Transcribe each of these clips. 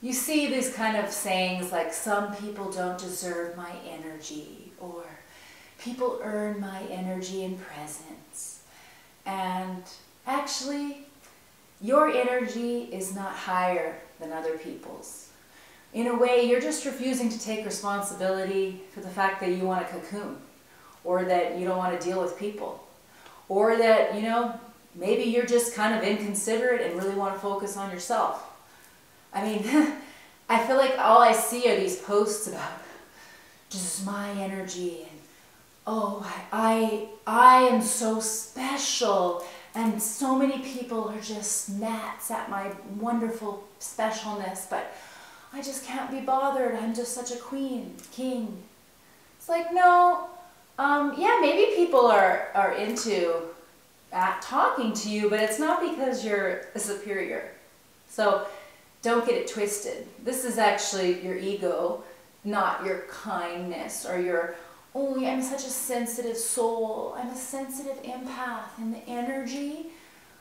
you see these kind of sayings like some people don't deserve my energy or people earn my energy and presence. And actually, your energy is not higher than other people's. In a way, you're just refusing to take responsibility for the fact that you want a cocoon or that you don't want to deal with people or that, you know, maybe you're just kind of inconsiderate and really want to focus on yourself. I mean, I feel like all I see are these posts about just my energy and oh, I, I, am so special and so many people are just gnats at my wonderful specialness, but I just can't be bothered. I'm just such a queen, king. It's like, no, um, yeah, maybe people are, are into at talking to you, but it's not because you're a superior. So don't get it twisted. This is actually your ego, not your kindness or your, oh, I'm such a sensitive soul. I'm a sensitive empath. And the energy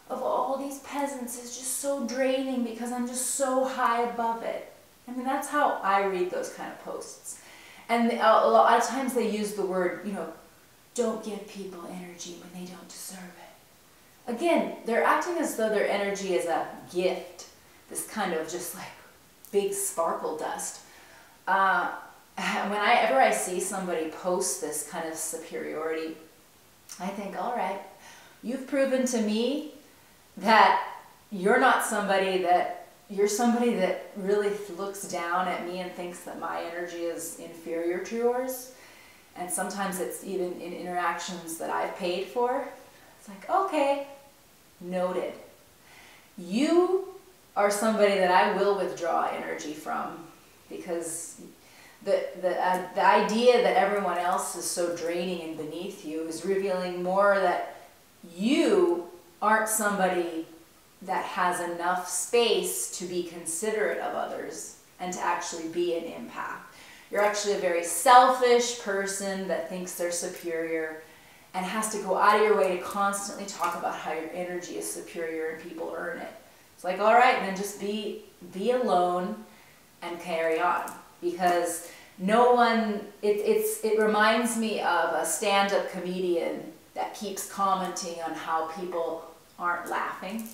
of all these peasants is just so draining because I'm just so high above it. I mean, that's how I read those kind of posts. And a lot of times they use the word, you know, don't give people energy when they don't deserve it. Again, they're acting as though their energy is a gift, this kind of just like big sparkle dust. Uh, whenever I see somebody post this kind of superiority, I think, all right, you've proven to me that you're not somebody that you're somebody that really looks down at me and thinks that my energy is inferior to yours. And sometimes it's even in interactions that I've paid for. It's like, okay, noted. You are somebody that I will withdraw energy from because the, the, uh, the idea that everyone else is so draining and beneath you is revealing more that you aren't somebody that has enough space to be considerate of others and to actually be an empath. You're actually a very selfish person that thinks they're superior and has to go out of your way to constantly talk about how your energy is superior and people earn it. It's like, all right, then just be be alone and carry on because no one it, it's it reminds me of a stand-up comedian that keeps commenting on how people aren't laughing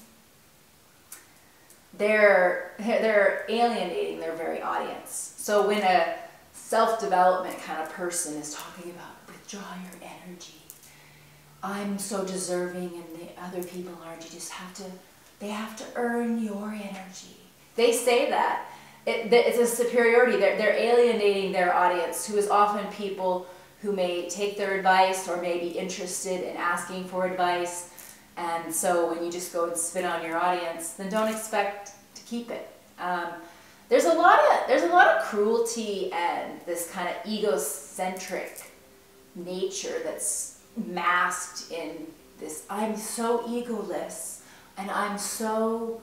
they're they're alienating their very audience. So when a self-development kind of person is talking about withdraw your energy, I'm so deserving and the other people aren't. You just have to they have to earn your energy. They say that. It, it's a superiority. They're, they're alienating their audience, who is often people who may take their advice or may be interested in asking for advice and so when you just go and spit on your audience, then don't expect to keep it. Um, there's a lot of there's a lot of cruelty and this kind of egocentric nature that's masked in this I'm so egoless and I'm so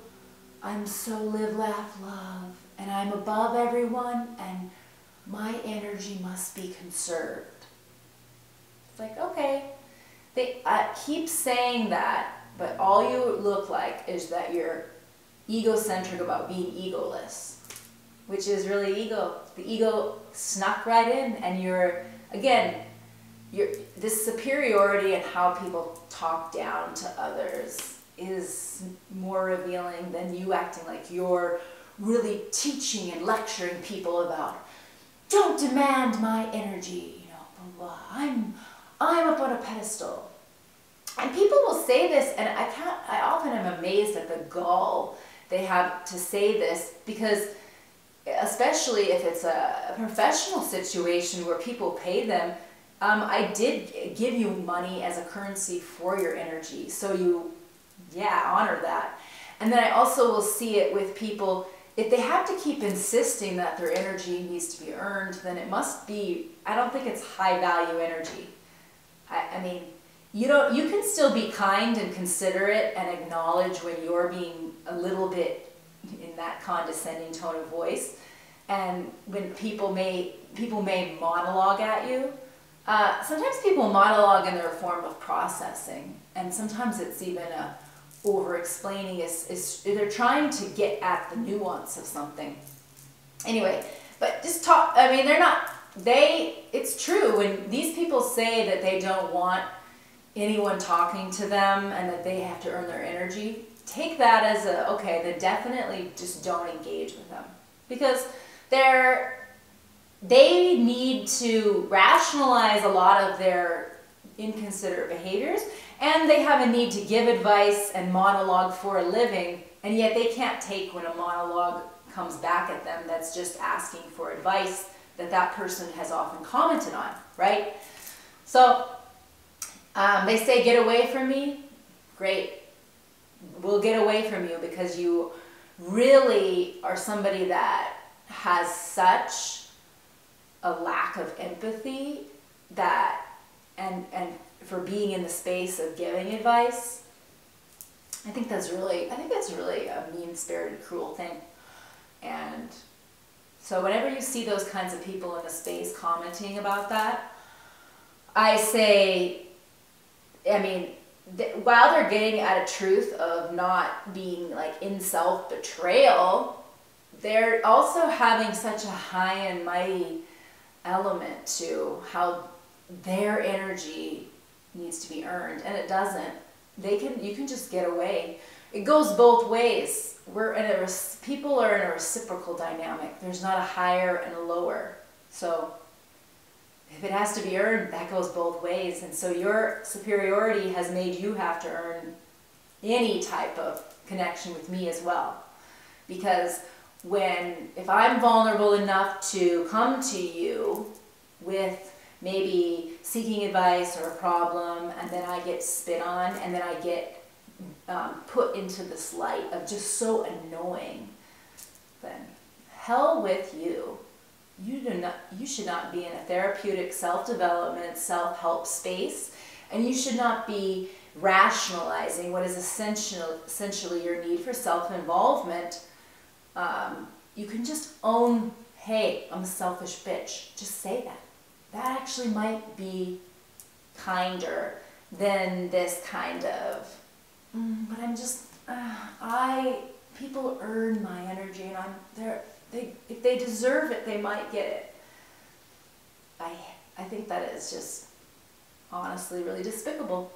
I'm so live laugh love and I'm above everyone and my energy must be conserved. It's like okay, they keep saying that, but all you look like is that you're egocentric about being egoless, which is really ego. The ego snuck right in, and you're again, you're this superiority and how people talk down to others is more revealing than you acting like you're really teaching and lecturing people about don't demand my energy, you know, blah, blah. I'm I'm up on a pedestal. And people will say this, and I can't, I often am amazed at the gall they have to say this because especially if it's a, professional situation where people pay them, um, I did give you money as a currency for your energy. So you, yeah, honor that. And then I also will see it with people, if they have to keep insisting that their energy needs to be earned, then it must be, I don't think it's high value energy. I, I mean, you don't, you can still be kind and considerate and acknowledge when you're being a little bit in that condescending tone of voice. And when people may, people may monologue at you, uh, sometimes people monologue in their form of processing, and sometimes it's even a over explaining is, is they're trying to get at the nuance of something. anyway, but just talk. I mean, they're not. They. It's true when these people say that they don't want anyone talking to them and that they have to earn their energy. Take that as a okay. Then definitely just don't engage with them because they're they need to rationalize a lot of their inconsiderate behaviors and they have a need to give advice and monologue for a living and yet they can't take when a monologue comes back at them that's just asking for advice that that person has often commented on, right? So um, they say, get away from me. Great. We'll get away from you because you really are somebody that has such a lack of empathy that and and for being in the space of giving advice. I think that's really i think that's really a mean-spirited cruel thing. And so whenever you see those kinds of people in the space commenting about that i say i mean th- while they're getting at a truth of not being like in self-betrayal they're also having such a high and mighty element to how their energy needs to be earned. And it doesn't. They can you can just get away. It goes both ways. We're in a people are in a reciprocal dynamic. There's not a higher and a lower. So if it has to be earned that goes both ways. And so your superiority has made you have to earn any type of connection with me as well. Because when if I'm vulnerable enough to come to you with maybe seeking advice or a problem, and then I get spit on, and then I get um, put into this light of just so annoying, then hell with you. You do not. You should not be in a therapeutic self-development, self-help space, and you should not be rationalizing what is essential, essentially your need for self-involvement um, you can just own, hey, I'm a selfish bitch. Just say that. That actually might be kinder than this kind of, mm, but I'm just, uh, I, people earn my energy and I'm there. They, if they deserve it, they might get it. I, I think that is just honestly really despicable.